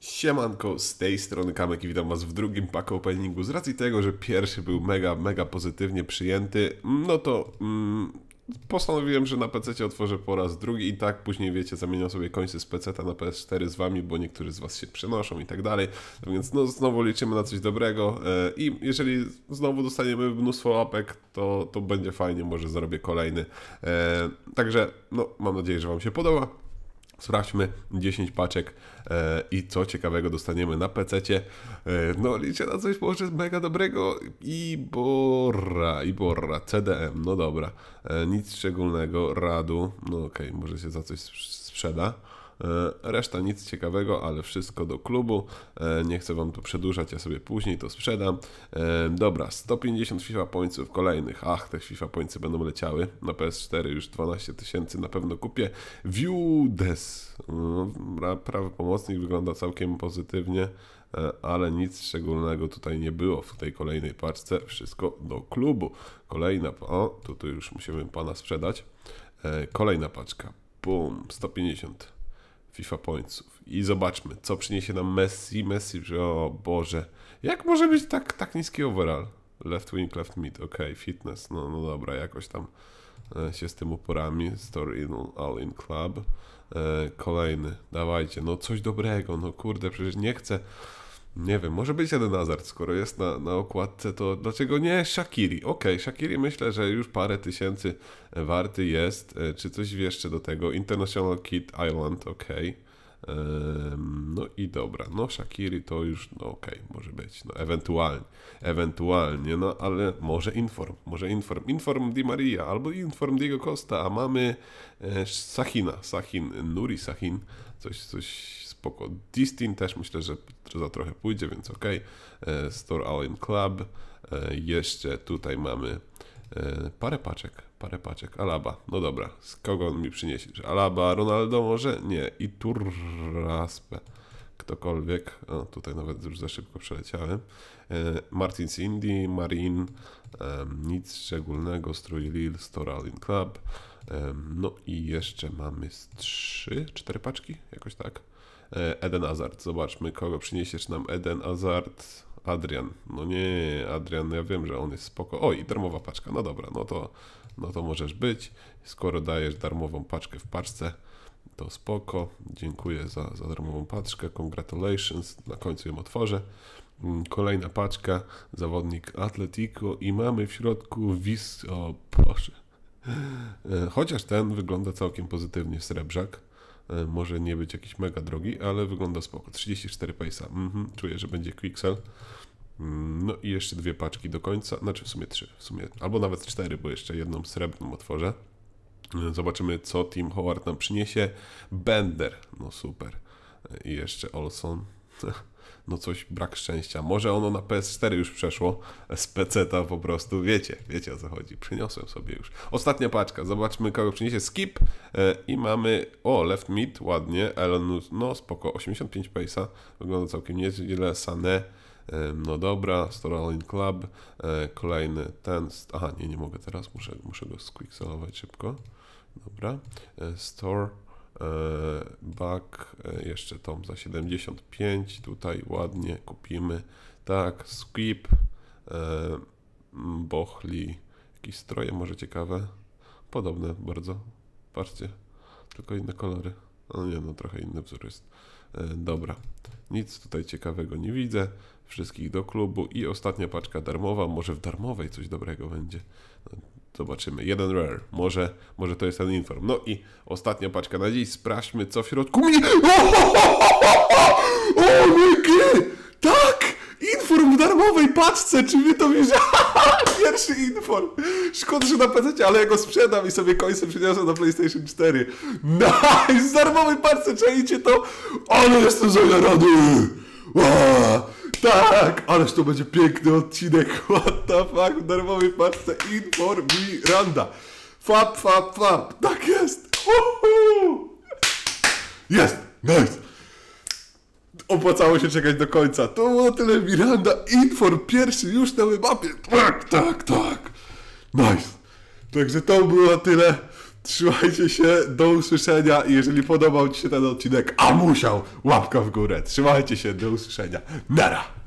Siemanko, z tej strony Kamek i witam Was w drugim pack openingu. Z racji tego, że pierwszy był mega, mega pozytywnie przyjęty, no to mm, postanowiłem, że na PC otworzę po raz drugi i tak później, wiecie, zamieniam sobie końce z PC na PS4 z Wami, bo niektórzy z Was się przenoszą i tak dalej. No więc no, znowu liczymy na coś dobrego e, i jeżeli znowu dostaniemy mnóstwo łapek, to, to będzie fajnie, może zrobię kolejny. E, także, no, mam nadzieję, że Wam się podoba. Sprawdźmy 10 paczek e, i co ciekawego dostaniemy na PC. E, no liczę na coś może mega dobrego i borra, i borra, CDM, no dobra. E, nic szczególnego, radu, no okej, okay, może się za coś sprzeda. E, reszta nic ciekawego, ale wszystko do klubu. E, nie chcę Wam tu przedłużać, ja sobie później to sprzedam. E, dobra, 150 FIFA Pointsów kolejnych. Ach, te FIFA Pointsy będą leciały. Na PS4 już 12 tysięcy na pewno kupię. Viewdes. No, prawy pomocnik wygląda całkiem pozytywnie ale nic szczególnego tutaj nie było w tej kolejnej paczce. Wszystko do klubu. Kolejna, o, tu, tu już musimy pana sprzedać. Kolejna paczka. Boom, 150. FIFA Pointsów. I zobaczmy, co przyniesie nam Messi. Messi, że o Boże, jak może być tak, tak niski overall? Left wing, left mid, ok, fitness, no, no dobra, jakoś tam e, się z tym uporami. Story in, all in club. E, kolejny, dawajcie, no coś dobrego, no kurde, przecież nie chcę nie wiem, może być jeden Hazard, skoro jest na, na okładce, to dlaczego nie Shakiri? Okej, okay, Shakiri myślę, że już parę tysięcy warty jest. E, czy coś jeszcze do tego? International Kid Island, okej. Okay. No i dobra, no Shakiri to już, no okej, okay, może być, no ewentualnie, ewentualnie, no ale może Inform, może Inform, Inform Di Maria albo Inform Diego Costa, a mamy e, Sahina, Sahin, Nuri Sahin, coś, coś spoko. Distin też myślę, że za trochę pójdzie, więc ok. E, Store All In Club. E, jeszcze tutaj mamy e, parę paczek, parę paczek. Alaba, no dobra, z kogo on mi przyniesie? Alaba, Ronaldo może? Nie. I Turraspe. Ktokolwiek. O, tutaj nawet już za szybko przeleciałem. Martin Cindy, Marin, nic szczególnego, Strój Lille, Store All In Club. No i jeszcze mamy trzy, cztery paczki, jakoś tak. E, Eden Hazard. Zobaczmy, kogo przyniesiesz nam Eden Hazard. Adrian. No nie, Adrian, ja wiem, że on jest spoko. Oj, darmowa paczka. No dobra, no to, no to możesz być. Skoro dajesz darmową paczkę w paczce, to spoko. Dziękuję za, za darmową paczkę. Congratulations. Na końcu ją otworzę. Mm, kolejna paczka. Zawodnik Atletico i mamy w środku Wis... O Boże. Chociaż ten wygląda całkiem pozytywnie, srebrzak. E, może nie być jakiś mega drogi, ale wygląda spoko. 34 pace'a. Mhm, czuję, że będzie quicksell. Mm, no i jeszcze dwie paczki do końca, znaczy w sumie trzy, w sumie, albo nawet cztery, bo jeszcze jedną srebrną otworzę. E, zobaczymy, co Tim Howard nam przyniesie. Bender, no super. E, I jeszcze Olson. no coś, brak szczęścia. Może ono na PS4 już przeszło, z PC-ta po prostu, wiecie, wiecie o co chodzi. Przyniosłem sobie już. Ostatnia paczka, zobaczmy kogo przyniesie. Skip e, i mamy, o, left mid, ładnie, Elon, no spoko, 85 pace'a, wygląda całkiem nieźle, Sane, e, no dobra, In Club, e, kolejny ten, aha, nie, nie mogę teraz, muszę, muszę go squickselować szybko. Dobra, Store E, Back, e, jeszcze tom za 75, tutaj ładnie kupimy, tak, Skip, e, Bochli, jakieś stroje może ciekawe, podobne bardzo, patrzcie, tylko inne kolory, no nie, no trochę inny wzór jest, dobra, nic tutaj ciekawego nie widzę, wszystkich do klubu i ostatnia paczka darmowa, może w darmowej coś dobrego będzie, Zobaczymy. Jeden rare. Może, może to jest ten inform. No i ostatnia paczka na dziś. Sprawdźmy, co w środku mnie. O, my Tak! Inform w darmowej paczce. Czy wy to widzicie? Pierwszy inform. Szkoda, że na PC, ale ja go sprzedam i sobie końce przyniosę na PlayStation 4. Nice! W darmowej paczce. Czajcie to? Ale jestem zajarany! Wow. Tak, ależ to będzie piękny odcinek. What the fuck, w darmowej paczce Informiranda. Fap, fap, fap. Tak jest. Uhu. Jest, nice. Opłacało się czekać do końca. To było tyle Miranda. Inform pierwszy już na mapie. Tak, tak, tak. Nice. Także to było tyle. Trzymajcie się, do usłyszenia i jeżeli podobał Ci się ten odcinek, a musiał, łapka w górę. Trzymajcie się, do usłyszenia. Nara!